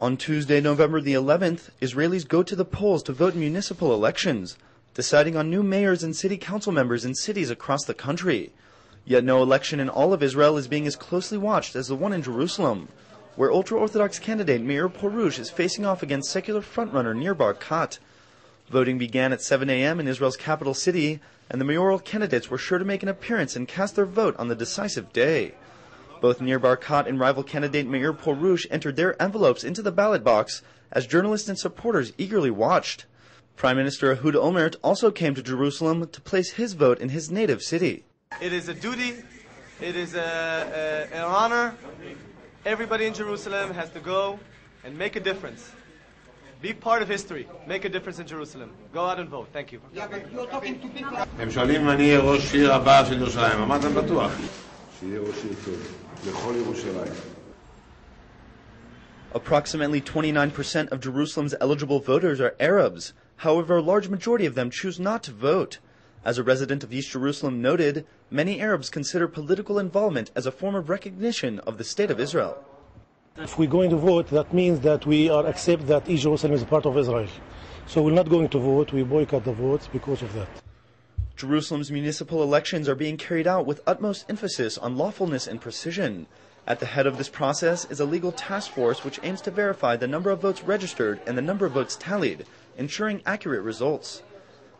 On Tuesday, November the 11th, Israelis go to the polls to vote in municipal elections, deciding on new mayors and city council members in cities across the country. Yet no election in all of Israel is being as closely watched as the one in Jerusalem, where ultra-Orthodox candidate Meir Porush is facing off against secular frontrunner Nir Barkat. Voting began at 7 a.m. in Israel's capital city, and the mayoral candidates were sure to make an appearance and cast their vote on the decisive day. Both Nir Barkat and rival candidate Meir Porush entered their envelopes into the ballot box as journalists and supporters eagerly watched. Prime Minister Ehud Olmert also came to Jerusalem to place his vote in his native city. It is a duty, it is a, a, an honor. Everybody in Jerusalem has to go and make a difference. Be part of history. Make a difference in Jerusalem. Go out and vote. Thank you. הם שואלים אם אני אהיה ראש עיר הבא של ירושלים. אמרתם בטוח. שיהיה ראש עיר טוב, לכל ירושלים. Approximately 29% of Jerusalem's eligible voters are Arabs. However, a large majority of them choose not to vote. As a resident of East Jerusalem noted, many Arabs consider political involvement as a form of recognition of the State of Israel. If we're going to vote, that means that we are accept that East Jerusalem is a part of Israel. So we're not going to vote. We boycott the votes because of that. Jerusalem's municipal elections are being carried out with utmost emphasis on lawfulness and precision. At the head of this process is a legal task force which aims to verify the number of votes registered and the number of votes tallied, ensuring accurate results.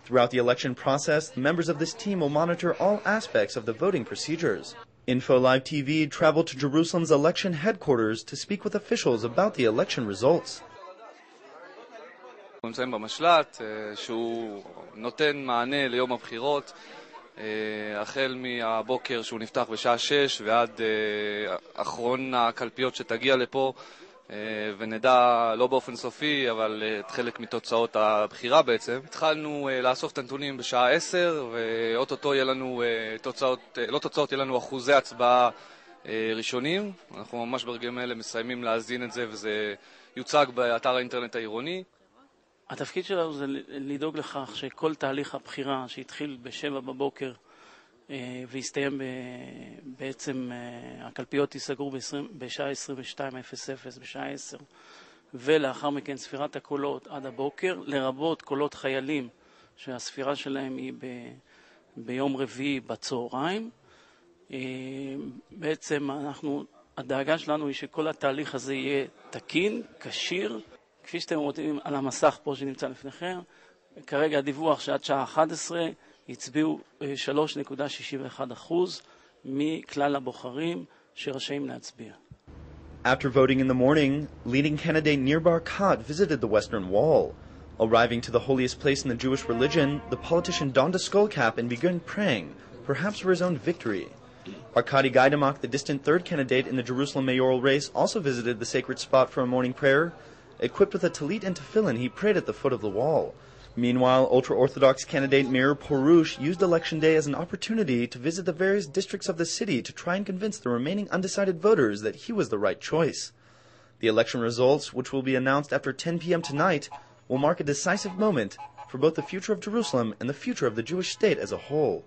Throughout the election process, the members of this team will monitor all aspects of the voting procedures. Info Live TV traveled to Jerusalem's election headquarters to speak with officials about the election results. אנחנו נמצאים במשל"ט, אה, שהוא נותן מענה ליום הבחירות, אה, החל מהבוקר שהוא נפתח בשעה 6 ועד אה, אחרון הקלפיות שתגיע לפה, ונדע לא באופן סופי, אבל את חלק מתוצאות הבחירה בעצם. התחלנו לאסוף את הנתונים בשעה 10, ואו-טו-טו יהיה לנו תוצאות, לא תוצאות, יהיה לנו אחוזי הצבעה ראשונים. אנחנו ממש ברגעים האלה מסיימים להזין את זה, וזה יוצג באתר האינטרנט העירוני. התפקיד שלנו זה לדאוג לכך שכל תהליך הבחירה שהתחיל בשבע בבוקר אה, והסתיים בעצם, אה, הקלפיות ייסגרו בשעה 22:00 בשעה 10 ולאחר מכן ספירת הקולות עד הבוקר, לרבות קולות חיילים שהספירה שלהם היא ב- ביום רביעי בצהריים. אה, בעצם אנחנו, הדאגה שלנו היא שכל התהליך הזה יהיה תקין, כשיר, כפי שאתם רואים על המסך פה שנמצא לפניכם, כרגע הדיווח שעד שעה 11 הצביעו אה, 3.61% מכלל הבוחרים שרשאים להצביע. After voting in the morning, leading candidate Nir Barkat visited the Western Wall. Arriving to the holiest place in the Jewish religion, the politician donned a skullcap and began praying, perhaps for his own victory. Arkady Gaidamak, the distant third candidate in the Jerusalem mayoral race, also visited the sacred spot for a morning prayer. Equipped with a talit and tefillin, he prayed at the foot of the wall. Meanwhile, ultra-Orthodox candidate Meir Porush used Election Day as an opportunity to visit the various districts of the city to try and convince the remaining undecided voters that he was the right choice. The election results, which will be announced after 10 p.m. tonight, will mark a decisive moment for both the future of Jerusalem and the future of the Jewish state as a whole.